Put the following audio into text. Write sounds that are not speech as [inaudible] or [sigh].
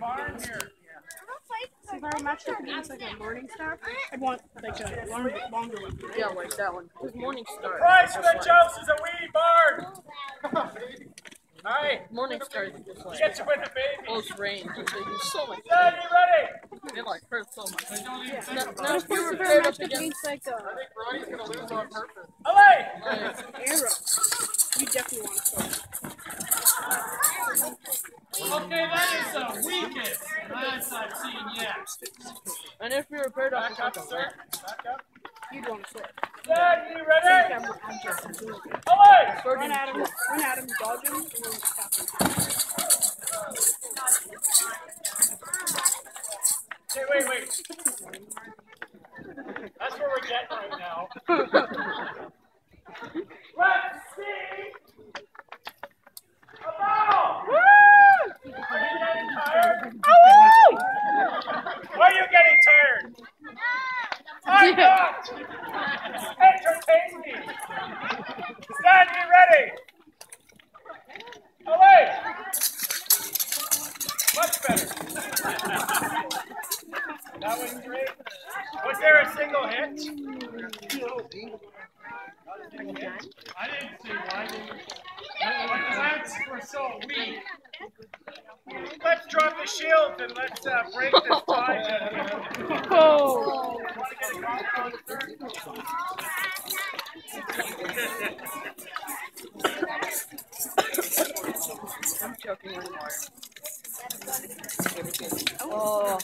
Barn here. So if I matched up against like a morning star, I'd want like a longer, longer one. Yeah, like that one. Because Morning Star. Price for the like, is a wee barn. Hi. Morning Star is just like Get you with the baby. close range. They do so much. Dad, you ready? They like hurt so much. Yeah. But now if you we were paired up against like a Ronnie's gonna lose on purpose. Away. arrow, you definitely want to start. Okay, that is the weakest lance I've seen yet. and if you were paired up Back up, sir. Back up. You'd want to start. Dad, you ready? I'm, I'm just doing it. Away. Run at him, run at him, dodge him, and then tap him. Okay, wait, wait. That's where we're getting right now. [laughs] Let's see a ball. Are you getting tired? Are you getting tired? I'm not. Entertain me. Stand be ready. Away. Much better. That was great. Was there a single hit? I didn't see one. The Lance were so weak. Let's drop the shield and let's uh, break this tie. [laughs] Oh! I'm on water. Oh.